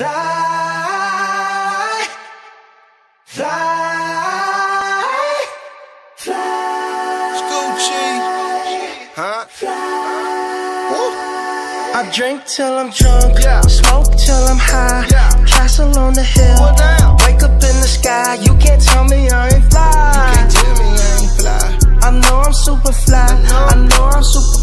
Fly, fly, fly. Scoochie, huh? Woo. I drink till I'm drunk, Yeah. smoke till I'm high. Yeah. Castle on the hill, Well, wake up in the sky. You can't tell me I ain't fly. You Can't tell me I ain't fly. I know I'm super fly. I know I'm super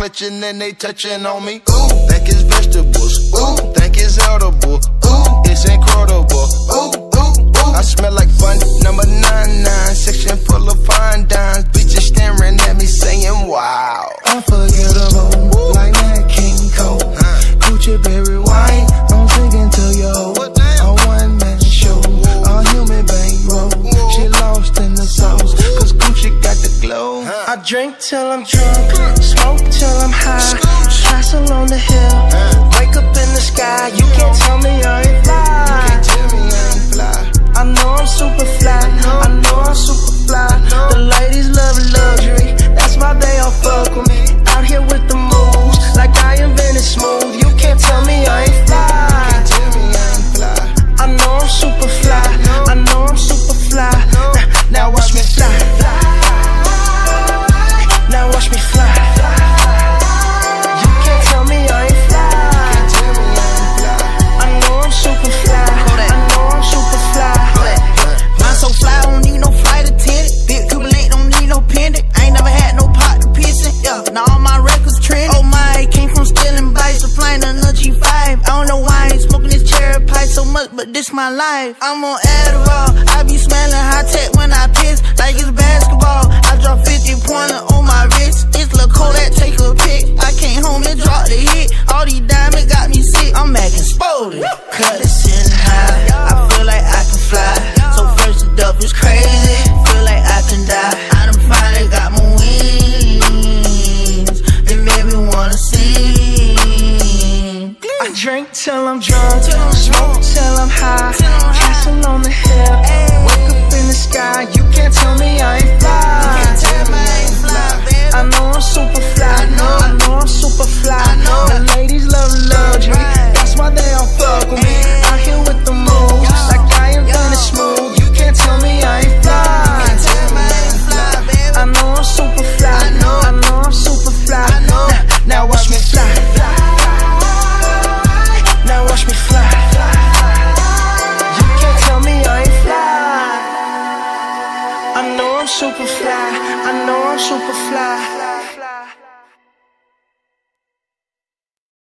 clutching and they touching on me. Ooh, think it's vegetables. Ooh, think it's edible. Ooh, I drink till I'm drunk, smoke till I'm high. Castle on the hill, wake up in the sky. You can't tell me I ain't fly. Can't tell me I ain't fly. I know I'm super fly. I know I'm super fly. The ladies love luxury. That's why they all fuck with me. This my life. I'm on Adderall. I be smelling high tech when I piss, like it's basketball. I drop 50 pointer on my wrist. It's Lil' Kodak, take a pic. I came home and dropped the hit. All these diamonds got me sick. I'm acting spotted. Cut it drink till I'm drunk, smoke till I'm high. Castle on the hill, wake up in the sky. I know I'm super fly.